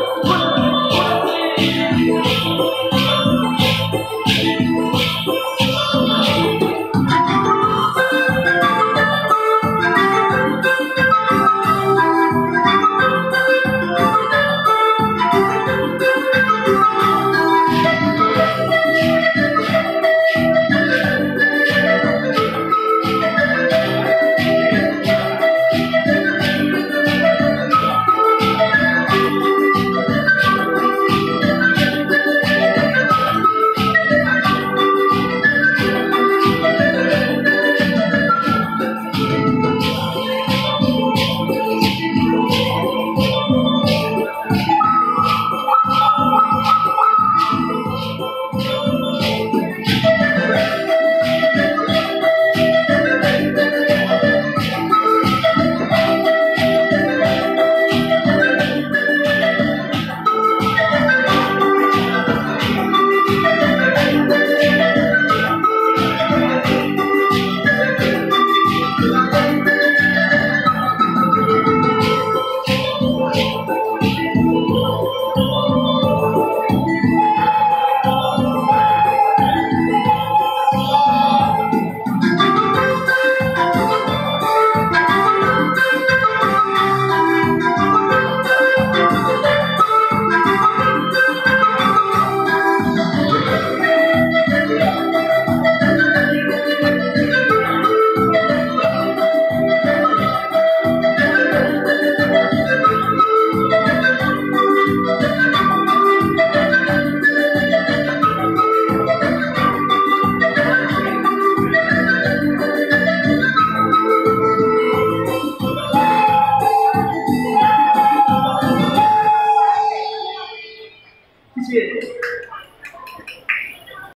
Put